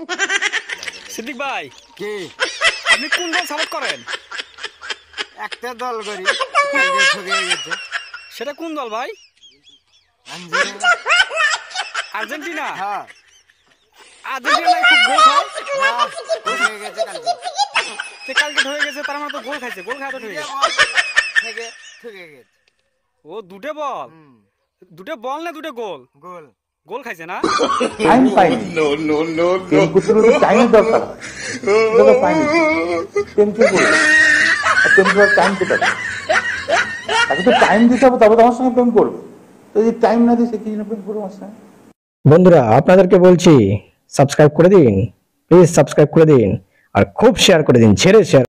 সিদ্দিক ভাই। কি? আপনি কোন দল সাপোর্ট করেন? একটা দল করি। সেটা কোন দল ভাই? আর্জেন্টিনা। হ্যাঁ। আর্জেন্টিনা খুব গোল খায় না, গেছে কালকে। কালকে হয়ে গেছে তার মানে তো গোল খাইছে গোল খাওয়া তো ঠিক আছে থেকে ঠকে গেছে। ও দুটে বল। দুটে বল না দুটে গোল? গোল। গোল খাইছে না? টাইম পাইনি। প্রেম করতে হলে টাইমের দরকার হয়। সেটা তো পাইনি। প্রেম কে করবে আর প্রেম করার টাইম কোথায়? তাকে তো টাইম দিতে হবে তবে তোমার সঙ্গে প্রেম করবে। তো যদি টাইম না দিই সে কি জন্য প্রেম করবে আমার সঙ্গে? বন্ধুরা আপনাদেরকে বলছি সাবস্ক্রাইব করে দিন। প্লিজ সাবস্ক্রাইব করে দিন। আর খুব শেয়ার করে দিন। ছেড়ে শেয়ার